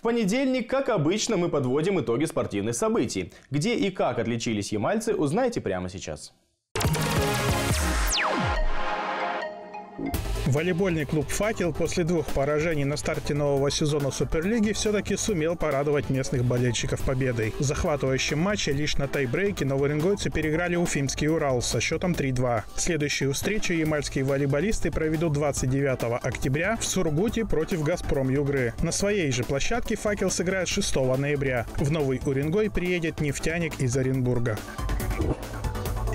В понедельник, как обычно, мы подводим итоги спортивных событий. Где и как отличились ямальцы, узнаете прямо сейчас. Волейбольный клуб «Факел» после двух поражений на старте нового сезона Суперлиги все-таки сумел порадовать местных болельщиков победой. В захватывающем матче лишь на тайбрейке новоренгойцы переиграли Уфимский Урал со счетом 3-2. Следующую встречу ямальские волейболисты проведут 29 октября в Сургуте против «Газпром Югры». На своей же площадке «Факел» сыграет 6 ноября. В Новый Уренгой приедет нефтяник из Оренбурга.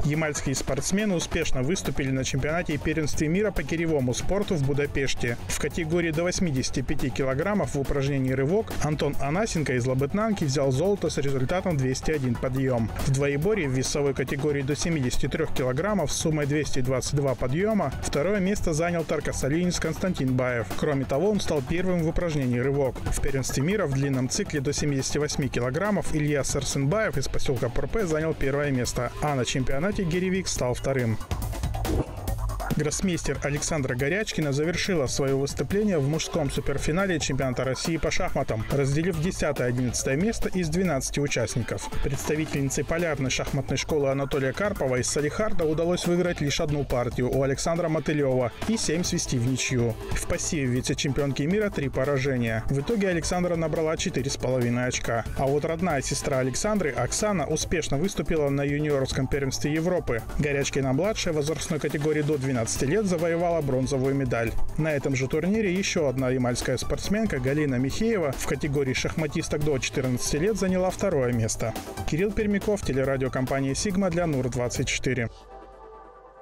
Ямальские спортсмены успешно выступили на чемпионате и первенстве мира по киревому спорту в Будапеште. В категории до 85 килограммов в упражнении «Рывок» Антон Анасенко из Лабытнанки взял золото с результатом 201 подъем. В двоеборье в весовой категории до 73 килограммов с суммой 222 подъема второе место занял таркосолинец Константин Баев. Кроме того, он стал первым в упражнении «Рывок». В первенстве мира в длинном цикле до 78 килограммов Илья Сарсенбаев из поселка ПРП занял первое место, а на чемпионате чемпионате Гиревик стал вторым. Гроссмейстер Александра Горячкина завершила свое выступление в мужском суперфинале чемпионата России по шахматам, разделив 10-11 место из 12 участников. Представительнице полярной шахматной школы Анатолия Карпова из Салихарда удалось выиграть лишь одну партию у Александра Мотылева и 7 свести в ничью. В пассиве вице-чемпионки мира три поражения. В итоге Александра набрала 4,5 очка. А вот родная сестра Александры, Оксана, успешно выступила на юниорском первенстве Европы. Горячкина-младшая в возрастной категории до 12 15 лет завоевала бронзовую медаль. На этом же турнире еще одна ямальская спортсменка Галина Михеева в категории шахматисток до 14 лет заняла второе место. Кирилл Пермяков, телерадиокомпания «Сигма» для НУР-24.